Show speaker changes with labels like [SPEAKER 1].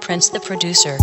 [SPEAKER 1] Prince the producer.